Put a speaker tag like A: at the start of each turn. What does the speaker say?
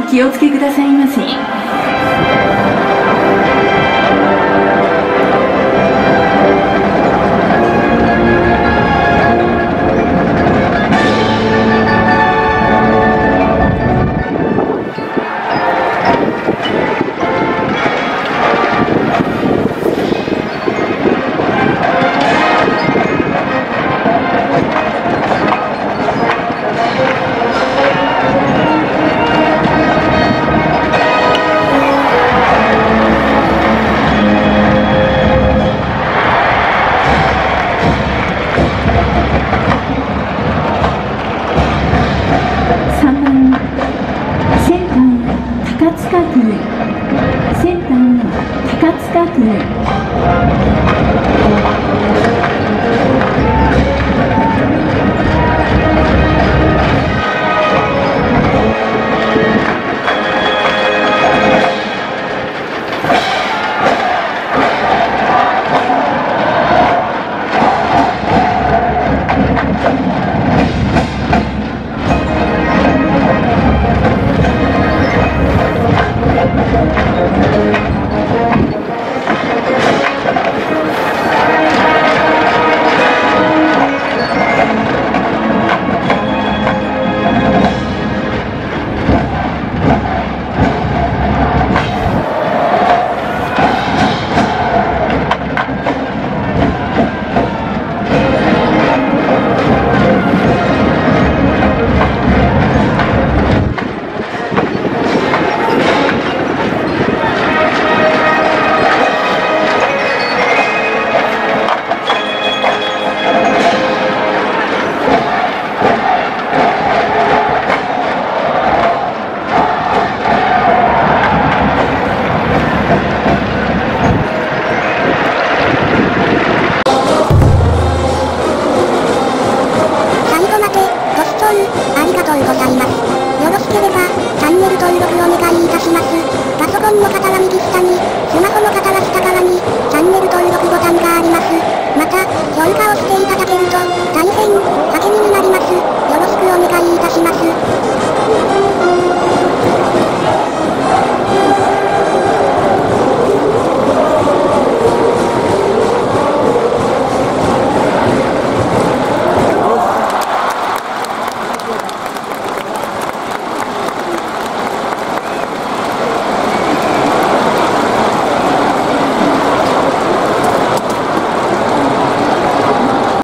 A: お気をつけくださいませ。that me. 巻く、パソコンの方は右下。